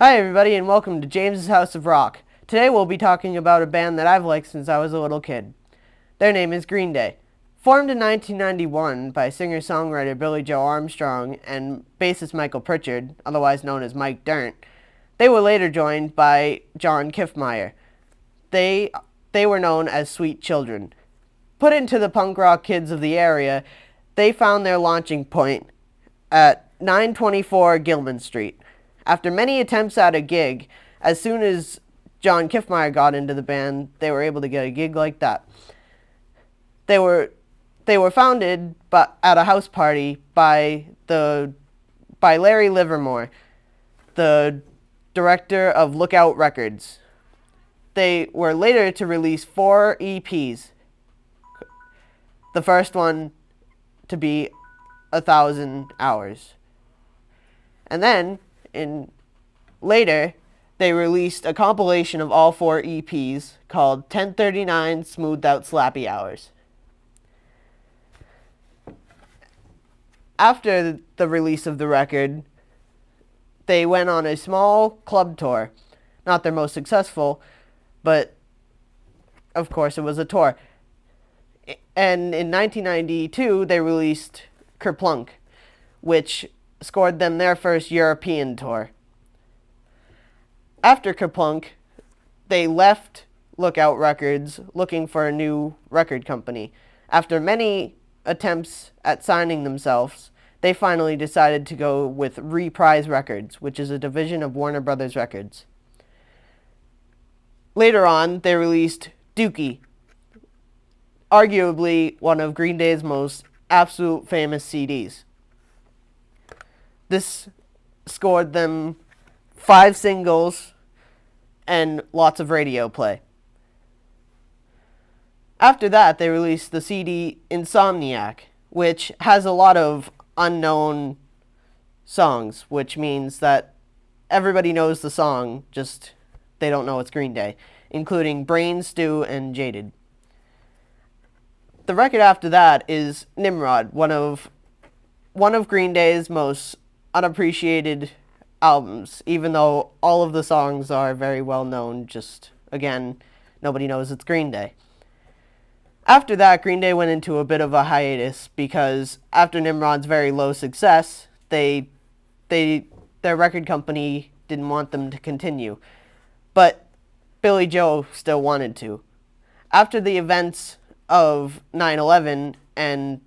Hi, everybody, and welcome to James's House of Rock. Today we'll be talking about a band that I've liked since I was a little kid. Their name is Green Day. Formed in 1991 by singer-songwriter Billie Joe Armstrong and bassist Michael Pritchard, otherwise known as Mike Dirnt, they were later joined by John Kiffmeyer. They, they were known as Sweet Children. Put into the punk rock kids of the area, they found their launching point at 924 Gilman Street. After many attempts at a gig, as soon as John Kiffmeyer got into the band, they were able to get a gig like that. They were they were founded but at a house party by the by Larry Livermore, the director of Lookout Records. They were later to release four EPs. The first one to be a thousand hours. And then in later they released a compilation of all four EPs called 1039 Smoothed Out Slappy Hours. After the release of the record, they went on a small club tour. Not their most successful, but of course it was a tour. And in 1992, they released Kerplunk, which scored them their first European tour. After Kerplunk, they left Lookout Records looking for a new record company. After many attempts at signing themselves, they finally decided to go with Reprise Records, which is a division of Warner Brothers Records. Later on, they released Dookie, arguably one of Green Day's most absolute famous CDs. This scored them five singles and lots of radio play. After that, they released the CD Insomniac, which has a lot of unknown songs, which means that everybody knows the song, just they don't know it's Green Day, including Brain Stew and Jaded. The record after that is Nimrod, one of one of Green Day's most unappreciated albums, even though all of the songs are very well known, just again, nobody knows it's Green Day. After that, Green Day went into a bit of a hiatus because after Nimrod's very low success, they they their record company didn't want them to continue. But Billie Joe still wanted to. After the events of 9/11 and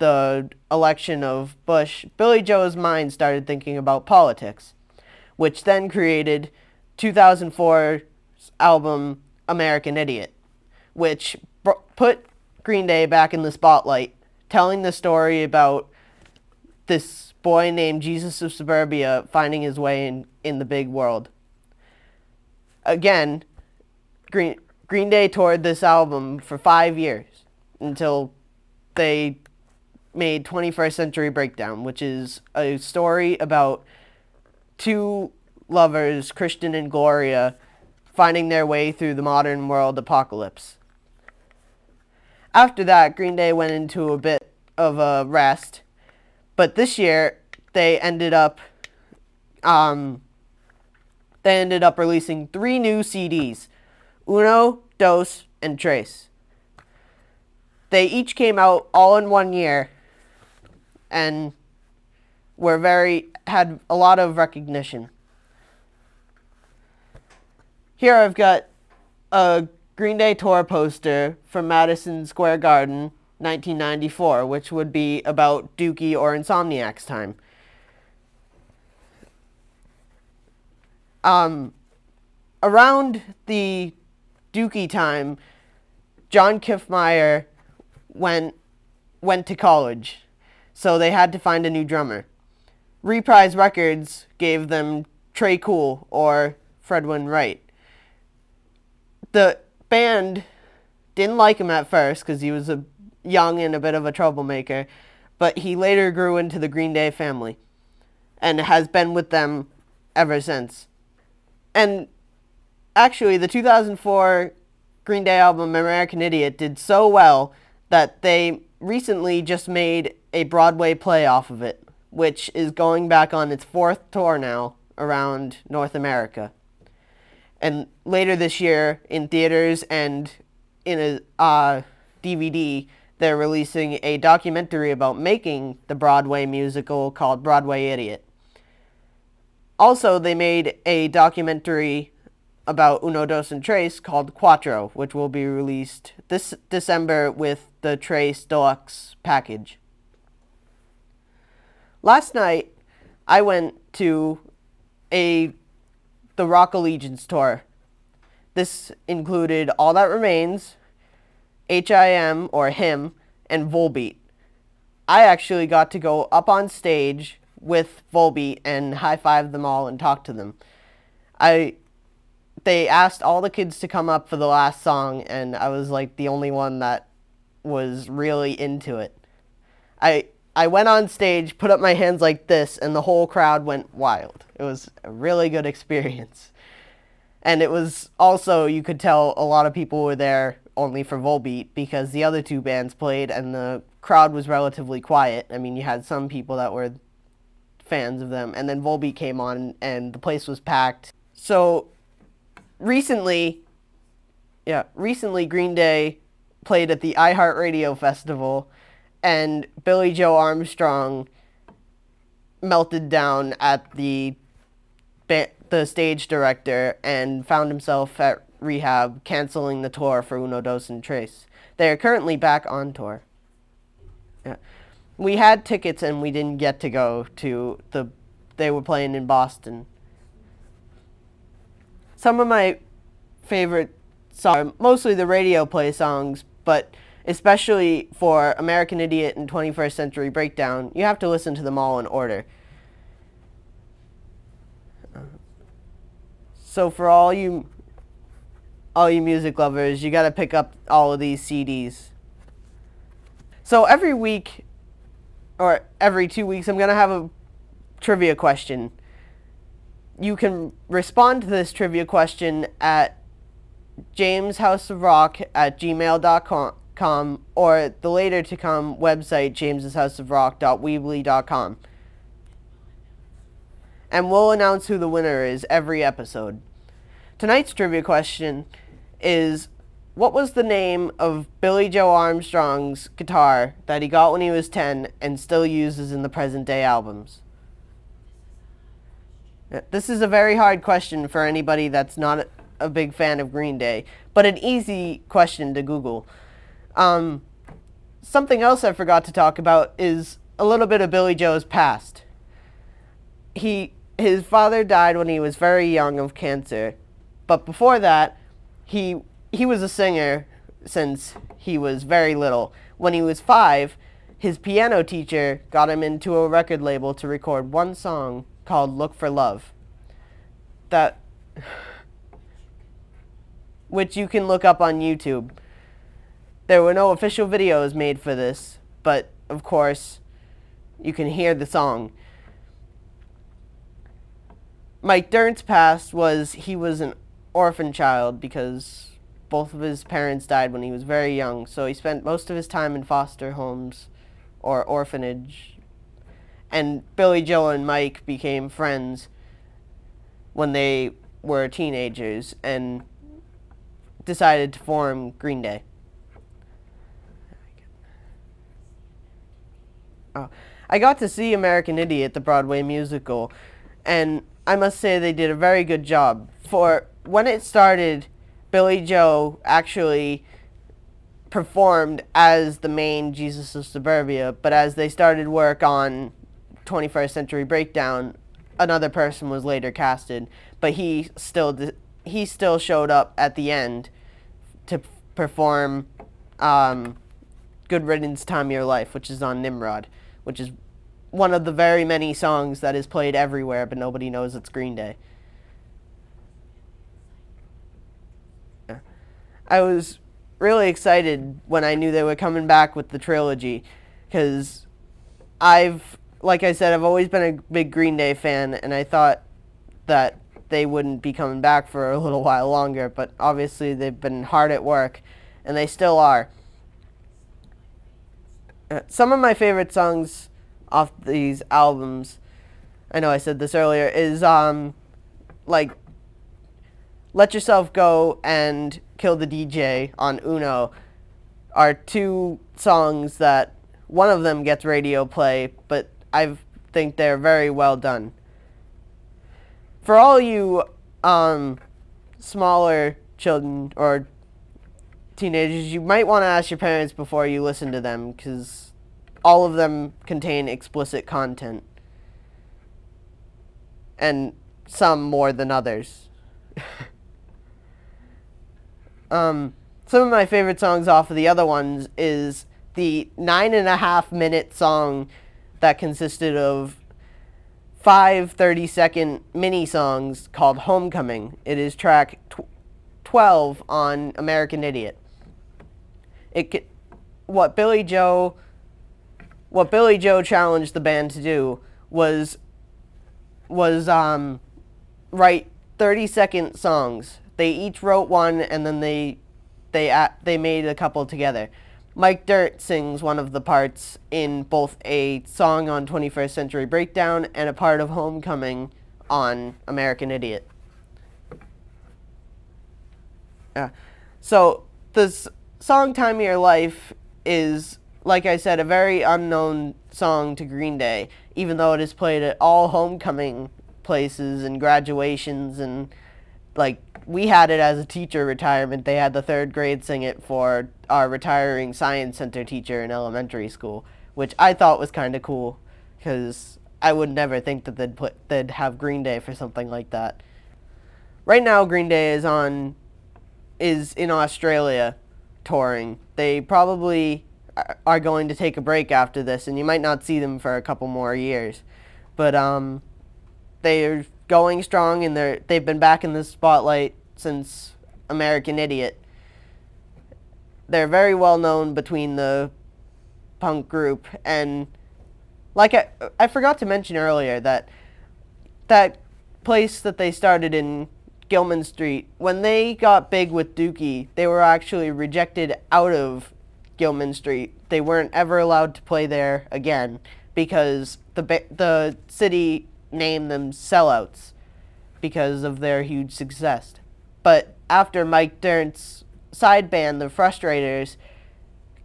the election of Bush, Billie Joe's mind started thinking about politics, which then created 2004's album American Idiot, which put Green Day back in the spotlight, telling the story about this boy named Jesus of Suburbia finding his way in, in the big world. Again, Green, Green Day toured this album for five years until they made 21st Century Breakdown, which is a story about two lovers, Christian and Gloria, finding their way through the modern world apocalypse. After that, Green Day went into a bit of a rest, but this year they ended up um, they ended up releasing three new CDs, Uno, Dos, and Tres. They each came out all in one year, and were very had a lot of recognition. Here I've got a Green Day tour poster from Madison Square Garden 1994, which would be about Dookie or Insomniac's time. Um, around the Dookie time, John Kiffmeyer went went to college so they had to find a new drummer. Reprise Records gave them Tré Cool or Fredwin Wright. The band didn't like him at first because he was a young and a bit of a troublemaker, but he later grew into the Green Day family and has been with them ever since. And actually, the 2004 Green Day album American Idiot did so well that they recently just made a Broadway play off of it, which is going back on its fourth tour now, around North America. And later this year, in theaters and in a uh, DVD, they're releasing a documentary about making the Broadway musical called Broadway Idiot. Also, they made a documentary about Uno Dos and Tres called Cuatro, which will be released this December with the Tres Deluxe package. Last night, I went to a the Rock Allegiance tour. This included All That Remains, HIM or Him, and Volbeat. I actually got to go up on stage with Volbeat and high five them all and talk to them. I they asked all the kids to come up for the last song and I was like the only one that was really into it. I I went on stage, put up my hands like this, and the whole crowd went wild. It was a really good experience. And it was also, you could tell a lot of people were there only for Volbeat because the other two bands played and the crowd was relatively quiet. I mean, you had some people that were fans of them, and then Volbeat came on and the place was packed. So recently, yeah, recently Green Day played at the iHeartRadio Festival, and Billie Joe Armstrong melted down at the the stage director and found himself at rehab, canceling the tour for Uno Dos and Tres. They are currently back on tour. Yeah. We had tickets and we didn't get to go to the. They were playing in Boston. Some of my favorite songs, mostly the radio play songs, but especially for American Idiot and 21st Century Breakdown, you have to listen to them all in order. Uh, so for all you all you music lovers, you got to pick up all of these CDs. So every week or every 2 weeks I'm going to have a trivia question. You can respond to this trivia question at jameshouseofrock at gmail.com or the later to come website jameshouseofrock.weebly.com. And we'll announce who the winner is every episode. Tonight's trivia question is what was the name of Billie Joe Armstrong's guitar that he got when he was 10 and still uses in the present day albums? This is a very hard question for anybody that's not a big fan of Green Day, but an easy question to Google. Um, something else I forgot to talk about is a little bit of Billie Joe's past. He his father died when he was very young of cancer, but before that, he he was a singer since he was very little. When he was 5, his piano teacher got him into a record label to record one song called Look for Love. That which you can look up on YouTube. There were no official videos made for this, but of course, you can hear the song. Mike Dirnt's past was he was an orphan child because both of his parents died when he was very young, so he spent most of his time in foster homes or orphanage. And Billie Joe and Mike became friends when they were teenagers and decided to form Green Day. Oh, I got to see American Idiot, the Broadway musical, and I must say they did a very good job. For when it started, Billie Joe actually performed as the main Jesus of Suburbia, but as they started work on 21st Century Breakdown, another person was later casted, but he still he still showed up at the end to perform um, Good Riddance Time of Your Life, which is on Nimrod, which is one of the very many songs that is played everywhere, but nobody knows it's Green Day. I was really excited when I knew they were coming back with the trilogy because I've, like I said, I've always been a big Green Day fan, and I thought that they wouldn't be coming back for a little while longer, but obviously they've been hard at work, and they still are. Uh, some of my favorite songs off these albums I know I said this earlier, is um, like Let Yourself Go and Kill the DJ on Uno are two songs that one of them gets radio play, but I think they're very well done. For all you um, smaller children or teenagers, you might want to ask your parents before you listen to them because all of them contain explicit content. And some more than others. um, some of my favorite songs off of the other ones is the nine and a half minute song that consisted of five 30 second mini songs called Homecoming. It is track tw 12 on American Idiot. It what Billie Joe what Billie Joe challenged the band to do was was um, write 30 second songs. They each wrote one and then they they they made a couple together. Mike Dirnt sings one of the parts in both a song on 21st Century Breakdown and a part of Homecoming on American Idiot. Yeah. So this song Time of Your Life is, like I said, a very unknown song to Green Day, even though it is played at all homecoming places and graduations and like we had it as a teacher retirement. They had the third grade sing it for our retiring science center teacher in elementary school, which I thought was kind of cool because I would never think that they'd put they'd have Green Day for something like that. Right now, Green Day is on is in Australia touring. They probably are going to take a break after this, and you might not see them for a couple more years. But um, they're going strong, and they're they've been back in the spotlight since American Idiot. They're very well known between the punk group, and like I, I forgot to mention earlier that that place that they started in Gilman Street, when they got big with Dookie, they were actually rejected out of Gilman Street. They weren't ever allowed to play there again because the the city named them sellouts because of their huge success. But after Mike Dirnt's side band, the Frustrators,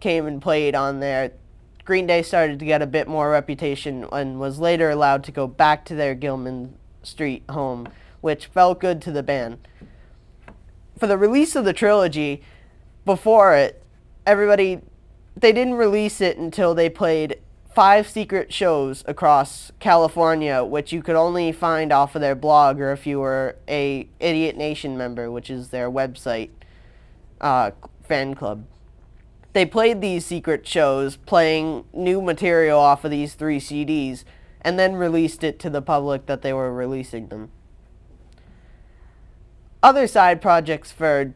came and played on there, Green Day started to get a bit more reputation and was later allowed to go back to their Gilman Street home, which felt good to the band. For the release of the trilogy, before it, everybody, they didn't release it until they played five secret shows across California, which you could only find off of their blog or if you were a Idiot Nation member, which is their website uh, fan club. They played these secret shows, playing new material off of these three CDs, and then released it to the public that they were releasing them. Other side projects for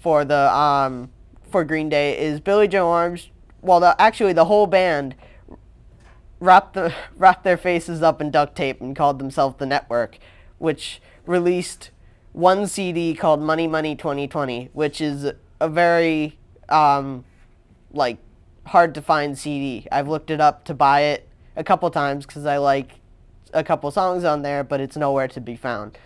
for the um, for Green Day is Billie Joe Arms. Well, the, actually, the whole band wrapped, the, wrapped their faces up in duct tape and called themselves The Network, which released one CD called Money Money 2020, which is a very, um, like, hard to find CD. I've looked it up to buy it a couple times because I like a couple songs on there, but it's nowhere to be found.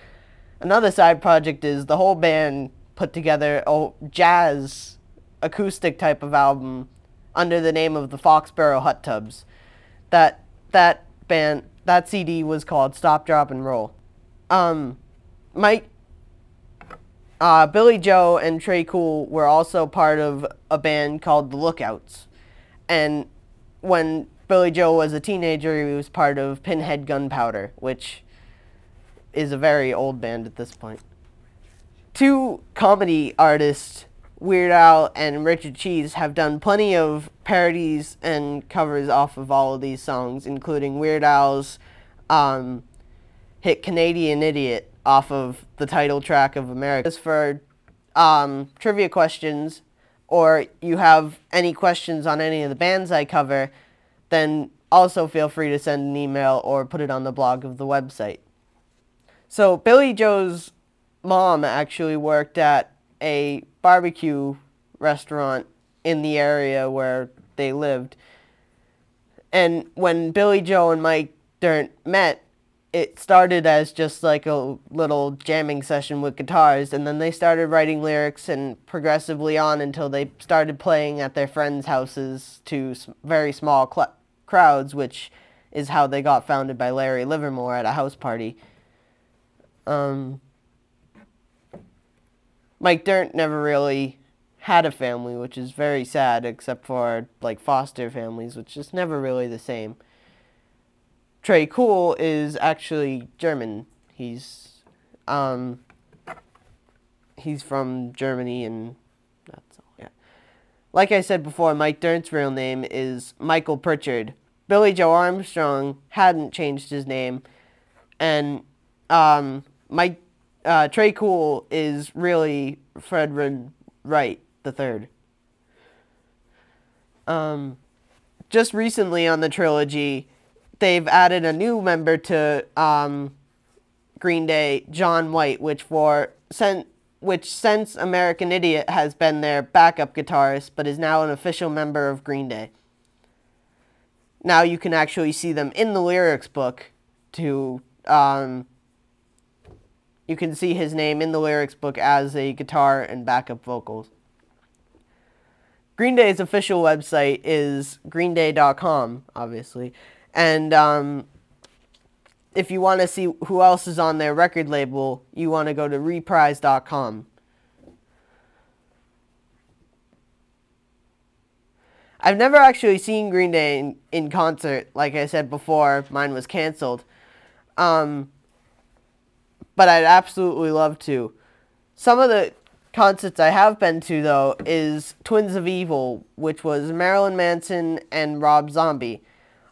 Another side project is the whole band put together a jazz acoustic type of album under the name of the Foxboro Hot Tubs that that band that CD was called Stop Drop and Roll. Um, Mike, uh, Billie Joe and Tré Cool were also part of a band called The Lookouts, and when Billie Joe was a teenager, he was part of Pinhead Gunpowder, which is a very old band at this point. Two comedy artists Weird Al and Richard Cheese have done plenty of parodies and covers off of all of these songs, including Weird Al's um, hit Canadian Idiot off of the title track of America. As for um, trivia questions, or you have any questions on any of the bands I cover, then also feel free to send an email or put it on the blog of the website. So Billie Joe's mom actually worked at a barbecue restaurant in the area where they lived. And when Billie Joe and Mike Dirnt met, it started as just like a little jamming session with guitars, and then they started writing lyrics and progressively on until they started playing at their friends' houses to very small crowds, which is how they got founded by Larry Livermore at a house party. Um, Mike Dirnt never really had a family, which is very sad, except for like foster families, which is never really the same. Tré Cool is actually German. He's um he's from Germany and that's all. Yeah. Like I said before, Mike Dirnt's real name is Michael Pritchard. Billie Joe Armstrong hadn't changed his name and um Mike uh, Tré Cool is really Frederick Wright the third. Um, just recently on the trilogy, they've added a new member to um, Green Day, John White, which for sen- which since American Idiot has been their backup guitarist, but is now an official member of Green Day. Now you can actually see them in the lyrics book. To um, you can see his name in the lyrics book as a guitar and backup vocals. Green Day's official website is greenday.com, obviously. And um, if you want to see who else is on their record label, you want to go to reprise.com. I've never actually seen Green Day in, in concert. Like I said before, mine was canceled. Um, but I'd absolutely love to. Some of the concerts I have been to, though, is Twins of Evil, which was Marilyn Manson and Rob Zombie.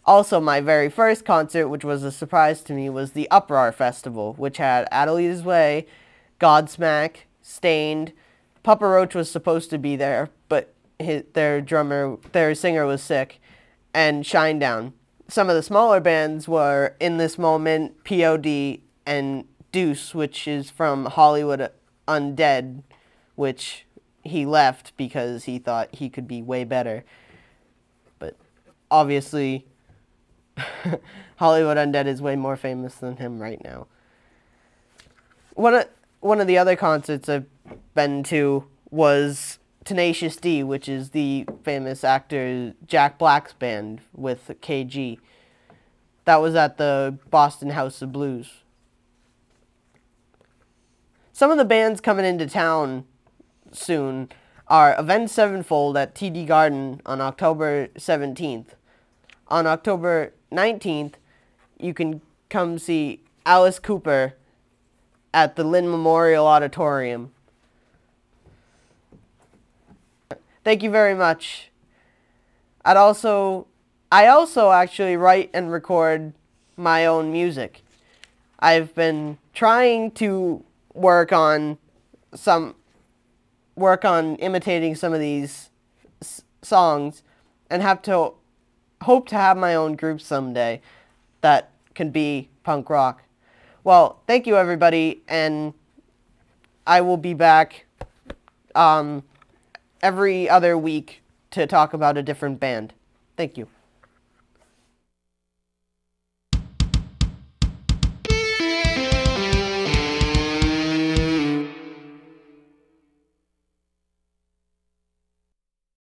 Also, my very first concert, which was a surprise to me, was the Uproar Festival, which had Adelita's Way, Godsmack, Staind. Papa Roach was supposed to be there, but his, their drummer, their singer was sick, and Shinedown. Some of the smaller bands were In This Moment, POD, and Deuce, which is from Hollywood Undead, which he left because he thought he could be way better. But obviously, Hollywood Undead is way more famous than him right now. One of, one of the other concerts I've been to was Tenacious D, which is the famous actor Jack Black's band with KG. That was at the Boston House of Blues. Some of the bands coming into town soon are Avenged Sevenfold at TD Garden on October 17th. On October 19th, you can come see Alice Cooper at the Lynn Memorial Auditorium. Thank you very much. I'd also I also actually write and record my own music. I've been trying to work on some work on imitating some of these songs and have to hope to have my own group someday that can be punk rock. Well, thank you everybody, and I will be back um, every other week to talk about a different band. Thank you.